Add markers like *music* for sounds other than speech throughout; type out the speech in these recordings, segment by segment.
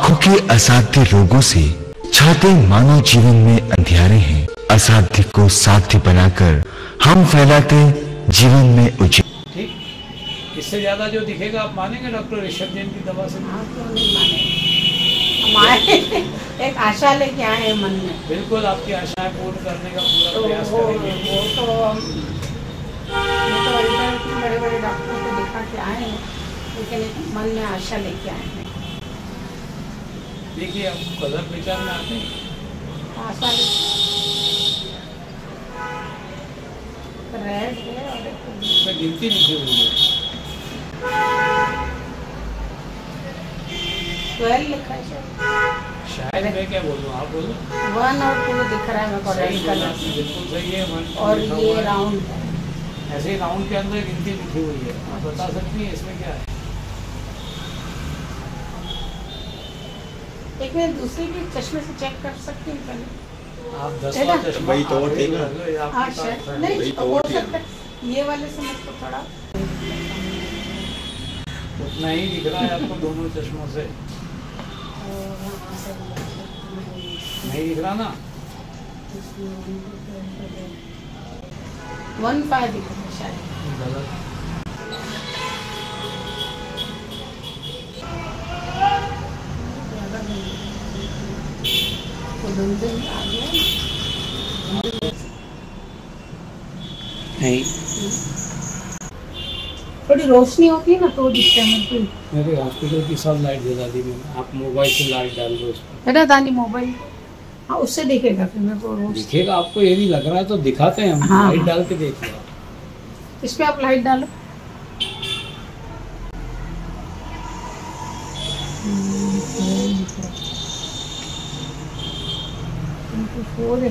आँखों के असाध्य रोगों से छाते मानव जीवन में अंधियारे हैं। असाध्य को साध्य बनाकर हम फैलाते जीवन में उचित ठीक? इससे ज़्यादा जो दिखेगा आप मानेंगे डॉक्टर ऋषभ जैन की दवा से? हाँ नहीं माने *laughs* एक आशा लेके आए हैं मन में। बिल्कुल आपकी आशाएँ पूर्ण करने का पूरा तो प्रयास वो करेंगे। वो तो हम तो बड़े बड़े डॉक्टरों को दिखा के आए हैं लेकिन मन में आशा लेके आए हैं। देखिए हम कलर विचार में आते हैं? रेड है और एक गिनती लिखी हुई है। ट्वेल्व लिखा है शायद। मैं क्या बोलूँ? आप बोलो। वन और टू दिख रहा है मेरे को रेड कलर बिल्कुल सही है वन और ये राउंड है। ऐसे राउंड के अंदर गिनती लिखी हुई है। आप बता सकती हैं इसमें क्या है? एक मैं दूसरी भी चश्मे से चेक कर सकती हूँ पहले। आप दस है वही तो आप ठीक ही। नहीं तो हो सकता ये वाले से मुझको थोड़ा उतना ही दिख रहा है आपको दोनों चश्मों से। नहीं दिख रहा ना? वन फाइव दिख रहा है शायद। नहीं थोड़ी रोशनी होती है ना तो दिखता है। मेरे मेरे हॉस्पिटल की सब लाइट जला दी मैंने। आप मोबाइल से लाइट डाल दो बेटा दानी मोबाइल हाँ उससे दिखेगा फिर मेरे को रोज। दिखेगा आपको यदि लग रहा है तो दिखाते हैं हम। हाँ। लाइट डाल के देख लो। इस पे आप लाइट डालो। फोर है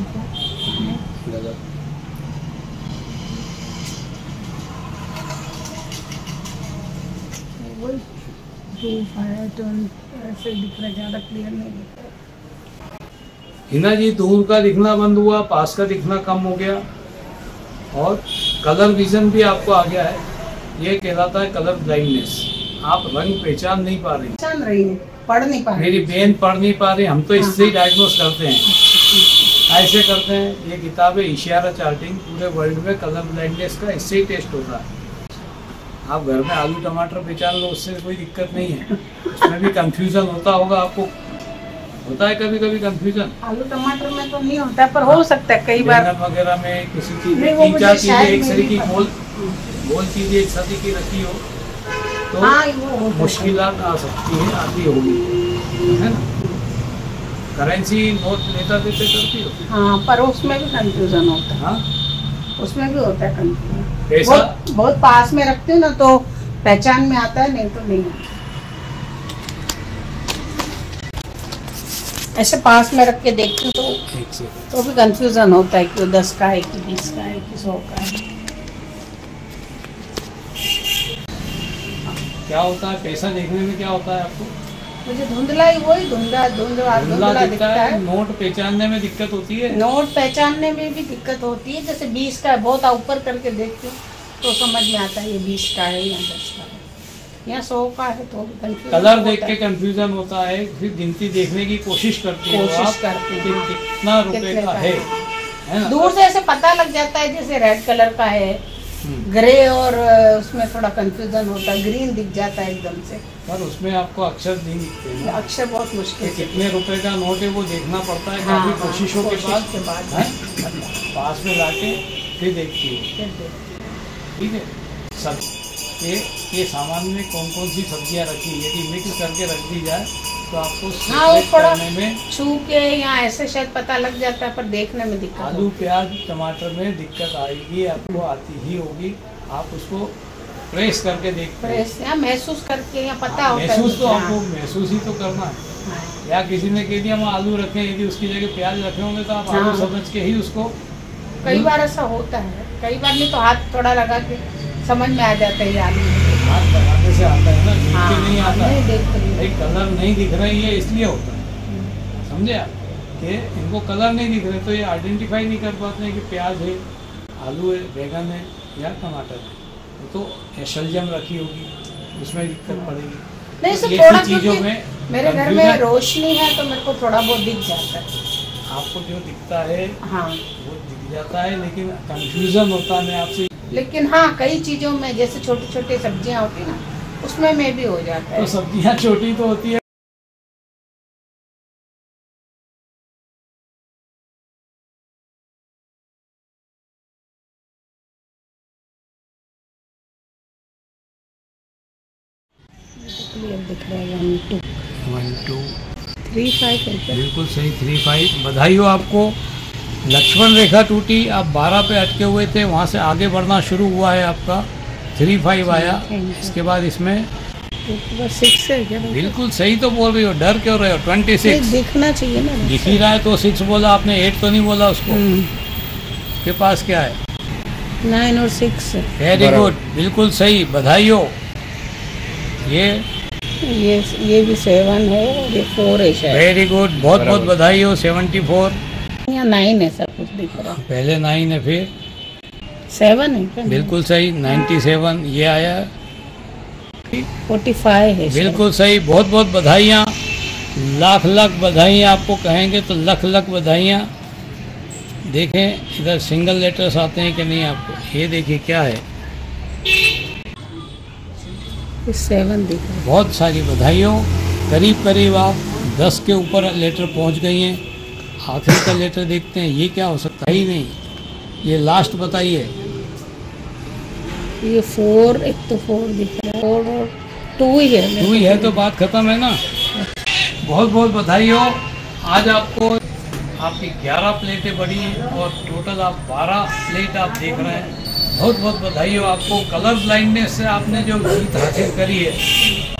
वही फाइव ट्वेंटी ऐसे दिख रहा ज़्यादा क्लियर नहीं दिख रहा। हिना जी दूर का दिखना बंद हुआ पास का दिखना कम हो गया। और कलर विजन भी आपको आ गया है। ये कहलाता है कलर ब्लाइंडनेस आप रंग पहचान नहीं पा रही। पहचान रही है पढ़ नहीं पा रही। मेरी बेन पढ़ नहीं पा रही हम तो इससे ही डायग्नोस करते हैं। ऐसे करते हैं ये किताब है इशारा चार्टिंग पूरे वर्ल्ड में कलर ब्लाइंडनेस का इससे ही टेस्ट होता है। आप घर में आलू टमाटर पहचान लो उससे कोई दिक्कत नहीं है। उसमें भी कंफ्यूजन होता होगा आपको। होता है कभी कभी कंफ्यूजन आलू टमाटर में तो नहीं होता है पर हो सकता है कई बार। वगैरह में किसी चीज़ तीन चार चीज़ें एक सरी की गोल गोल चीज़ें एक सदी की रखी हो तो हो मुश्किल आ सकती है आती होगी। है ना? करेंसी नोट लेता देते करती हो हाँ पर उसमें भी कंफ्यूजन होता है। हाँ? उसमें भी होता है कंफ्यूजन बहुत बहुत पास में रखते हो ना तो पहचान में आता है नहीं तो नहीं ऐसे पास में रख के देखती हूँ तो तो भी कंफ्यूजन होता है कि दस का है कि बीस का है कि सौ का है। क्या होता है? पैसा देखने में क्या होता है आपको? मुझे धुंधला ही वही धुंधला धुंधला धुंधला दिखता है नोट पहचानने में दिक्कत होती है। नोट पहचानने में भी दिक्कत होती है जैसे बीस का है बहुत ऊपर करके देखती हूँ तो समझ में आता है ये बीस का है या दस का है। या सौ का है तो कलर देख के कंफ्यूजन होता है फिर गिनती देखने की कोशिश करते हो कोशिश करते हैं। कितना रुपए का है दूर से ऐसे पता लग जाता है जैसे रेड कलर का है। ग्रे और उसमें थोड़ा कंफ्यूजन होता है ग्रीन दिख जाता है एकदम से। पर उसमें आपको अक्षर नहीं दिखते अक्षर बहुत मुश्किल कितने रुपए का नोट है वो देखना पड़ता है। हाँ, काफ़ी हाँ, कोशिशों के बाद। के बाद। पास में लाके फिर देखती हो ठीक है? सब ये ये सामान में कौन कौन सी सब्ज़ियाँ रखी यदि मिक्स करके रख दी जाए। तो आपको हाँ, वो थोड़ा- में छू के या ऐसे शायद पता लग जाता है पर देखने में दिक्कत आलू प्याज टमाटर में दिक्कत आएगी आपको आती ही होगी। आप उसको प्रेस करके देखते प्रेस या महसूस करके या पता हाँ, होता है महसूस तो हाँ, आपको महसूस ही तो करना है। हाँ। या किसी ने कह दिया हम आलू रखें यदि उसकी जगह प्याज रखे होंगे तो आप हाँ। आलू समझ के ही उसको कई बार ऐसा होता है। कई बार नहीं तो हाथ थोड़ा लगा के समझ में आ जाता है आलू। है। हाथ लगाने से आता है ना हाँ, नहीं आता। नहीं है देख के नहीं। भाई कलर नहीं दिख रहे ये इसलिए होता है। समझे आप? कि इनको कलर नहीं दिख रहे तो ये आइडेंटिफाई नहीं कर पाते हैं कि प्याज है आलू है बैगन है या टमाटर है। तो शलजम रखी होगी उसमें दिक्कत पड़ेगी। नहीं तो सर थोड़ा चीज़ों में मेरे घर में रोशनी है तो मेरे को थोड़ा बहुत दिख जाता है। आपको जो दिखता है हाँ। वो दिख जाता है लेकिन कंफ्यूजन होता है मैं आपसे लेकिन हाँ कई चीज़ों में जैसे छोटी छोटी सब्ज़ियाँ होती ना उसमें में भी हो जाता है तो है। सब्ज़ियाँ छोटी तो होती है। क्लियर दिख रहा है one two one two three five बिल्कुल सही थ्री फाइव बधाई हो आपको। लक्ष्मण रेखा टूटी आप बारह पे अटके हुए थे वहाँ से आगे बढ़ना शुरू हुआ है आपका। थ्री फाइव आया। इसके बाद इसमें सिक्स है क्या? बिल्कुल सही तो बोल रही हो डर क्यों रहे हो? ट्वेंटी सिक्स दिखना चाहिए ना। दिख ही रहा है तो सिक्स बोला आपने एट तो नहीं बोला उसको। हम्म, के पास क्या है? नाइन और सिक्स वेरी गुड बिल्कुल सही। बधाई हो ये ये ये भी सेवन है और ये फोर है वेरी गुड बहुत बहुत बधाई हो सेवेंटी फोर यहाँ नाइन है सब कुछ दिख रहा। है पहले नाइन है फिर? सेवन है बिल्कुल सही नाइन्टी सेवन ये आया। फोर्टी फाइव है बिल्कुल सही बहुत बहुत बधाइयाँ। लाख लाख बधाइयाँ आपको कहेंगे तो लख लख बधाइयाँ। देखें इधर सिंगल लेटर्स आते हैं कि नहीं आपको? ये देखिए क्या है। सेवन दिख बहुत सारी बधाइयों। करीब करीब आप दस के ऊपर लेटर पहुँच गई हैं। आखिरी का लेटर देखते हैं ये क्या हो सकता है? ही नहीं ये लास्ट बताइए। ये फोर एक तो फोर दिख रहा है फोर और टू ही है। टू ही है तो बात खत्म है ना? बहुत बहुत बधाई हो आज आपको आपकी 11 प्लेटें बड़ी हैं और टोटल आप 12 प्लेट आप देख रहे हैं। बहुत बहुत बधाई हो आपको। कलर ब्लाइंडनेस से आपने जो जीत हासिल करी है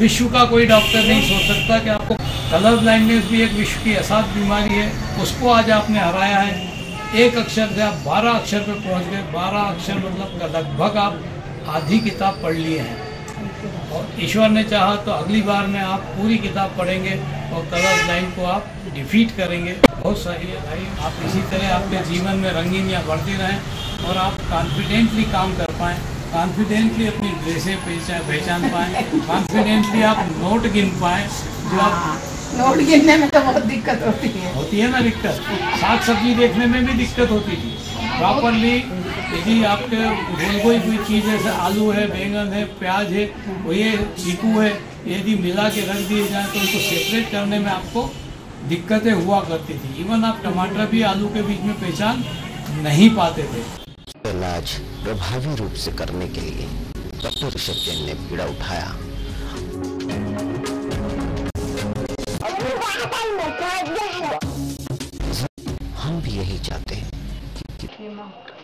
विश्व का कोई डॉक्टर नहीं सोच सकता कि आपको कलर ब्लाइंडनेस भी एक विश्व की असाध बीमारी है, उसको आज आपने हराया है। एक अक्षर से आप बारह अक्षर पर पहुँच गए। बारह अक्षर मतलब लगभग आप आधी किताब पढ़ लिए हैं। और ईश्वर ने चाहा तो अगली बार में आप पूरी किताब पढ़ेंगे और कलर लाइन को आप डिफीट करेंगे। बहुत है भाई। आप इसी तरह आपके जीवन में रंगीनियाँ बढ़ती रहें और आप कॉन्फिडेंटली काम कर पाएँ। कॉन्फिडेंटली अपनी ड्रेसें पहचान पहचान पाएँ। कॉन्फिडेंटली आप नोट गिन पाएँ जो आप हाँ, नोट गिनने में तो बहुत दिक्कत होती है। होती है ना दिक्कत? साग सब्ज़ी देखने में भी दिक्कत होती थी। प्रॉपरली यदि आपके कोई कोई चीज़ जैसे आलू है बैंगन है प्याज है वो ये चीकू है यदि मिला के रख दिए जाए तो उनको सेपरेट करने में आपको दिक्कतें हुआ करती थी। इवन आप टमाटर भी आलू के बीच में पहचान नहीं पाते थे। इलाज प्रभावी रूप से करने के लिए डॉक्टर ऋषभ जैन ने बीड़ा उठाया। हम भी यही चाहते हैं कि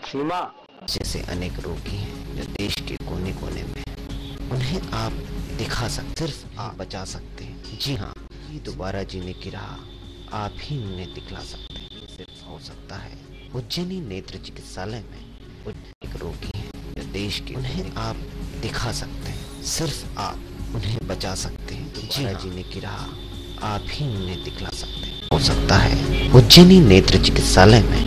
सीमा। जैसे अनेक रोगी हैं जो देश के कोने कोने में हैं। उन्हें आप दिखा सकते सिर्फ़ आप बचा सकते हैं। जी हाँ ये दोबारा जीने की राह आप ही उन्हें दिखला सकते हैं। सिर्फ़ हो सकता है उज्जैनी नेत्र चिकित्सालय में एक रोगी हैं जो देश के उन्हें आप दिखा सकते हैं। सिर्फ़ आप उन्हें बचा सकते हैं जी जी जीने की राह आप ही उन्हें दिखला सकते हैं। हो सकता है उज्जैनी नेत्र चिकित्सालय में